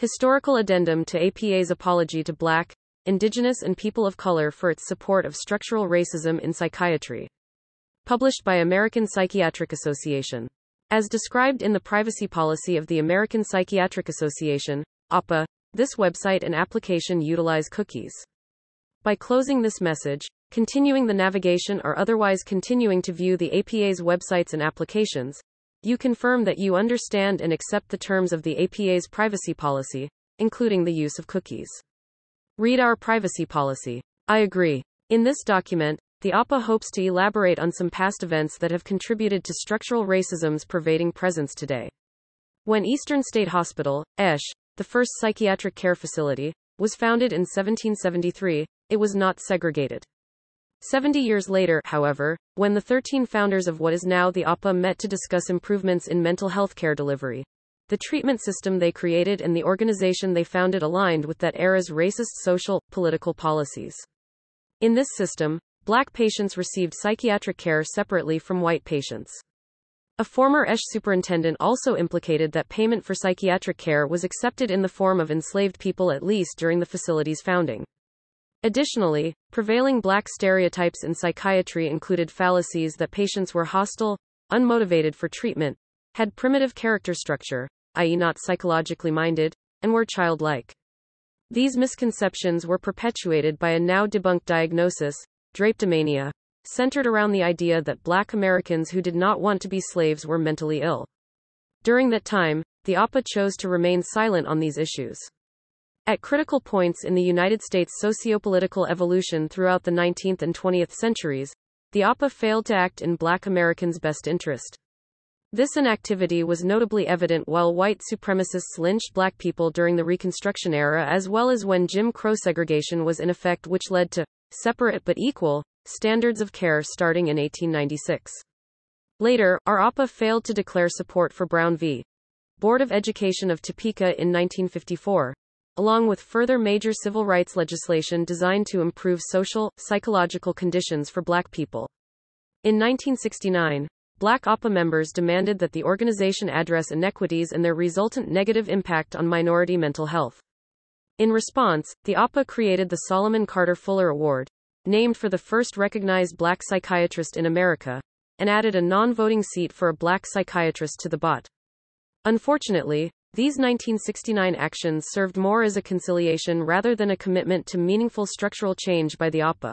Historical Addendum to APA's Apology to Black, Indigenous and People of Color for its support of structural racism in psychiatry. Published by American Psychiatric Association. As described in the privacy policy of the American Psychiatric Association, APA, this website and application utilize cookies. By closing this message, continuing the navigation or otherwise continuing to view the APA's websites and applications, you confirm that you understand and accept the terms of the APA's privacy policy, including the use of cookies. Read our privacy policy. I agree. In this document, the APA hopes to elaborate on some past events that have contributed to structural racism's pervading presence today. When Eastern State Hospital, ESH, the first psychiatric care facility, was founded in 1773, it was not segregated. Seventy years later, however, when the 13 founders of what is now the APA met to discuss improvements in mental health care delivery, the treatment system they created and the organization they founded aligned with that era's racist social, political policies. In this system, black patients received psychiatric care separately from white patients. A former ESH superintendent also implicated that payment for psychiatric care was accepted in the form of enslaved people at least during the facility's founding. Additionally, prevailing black stereotypes in psychiatry included fallacies that patients were hostile, unmotivated for treatment, had primitive character structure, i.e., not psychologically minded, and were childlike. These misconceptions were perpetuated by a now debunked diagnosis, drapetomania, centered around the idea that black Americans who did not want to be slaves were mentally ill. During that time, the APA chose to remain silent on these issues. At critical points in the United States sociopolitical evolution throughout the 19th and 20th centuries, the APA failed to act in black Americans' best interest. This inactivity was notably evident while white supremacists lynched black people during the Reconstruction era as well as when Jim Crow segregation was in effect which led to separate but equal standards of care starting in 1896. Later, our APA failed to declare support for Brown v. Board of Education of Topeka in 1954, along with further major civil rights legislation designed to improve social, psychological conditions for black people. In 1969, Black APA members demanded that the organization address inequities and their resultant negative impact on minority mental health. In response, the APA created the Solomon Carter Fuller Award, named for the first recognized black psychiatrist in America, and added a non voting seat for a black psychiatrist to the BOT. Unfortunately, these 1969 actions served more as a conciliation rather than a commitment to meaningful structural change by the APA.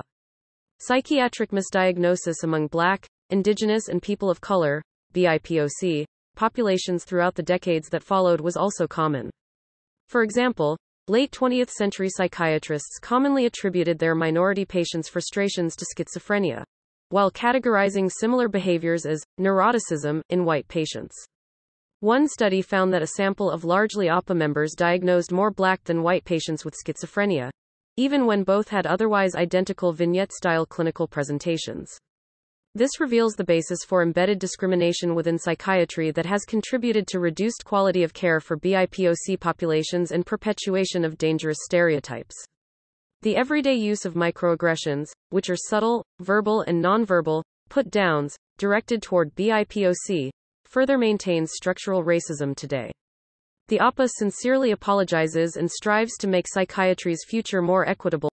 Psychiatric misdiagnosis among black, indigenous and people of color, BIPOC, populations throughout the decades that followed was also common. For example, late 20th century psychiatrists commonly attributed their minority patients' frustrations to schizophrenia, while categorizing similar behaviors as neuroticism in white patients. One study found that a sample of largely APA members diagnosed more black than white patients with schizophrenia, even when both had otherwise identical vignette style clinical presentations. This reveals the basis for embedded discrimination within psychiatry that has contributed to reduced quality of care for BIPOC populations and perpetuation of dangerous stereotypes. The everyday use of microaggressions, which are subtle, verbal, and nonverbal put downs, directed toward BIPOC, further maintains structural racism today. The APA sincerely apologizes and strives to make psychiatry's future more equitable.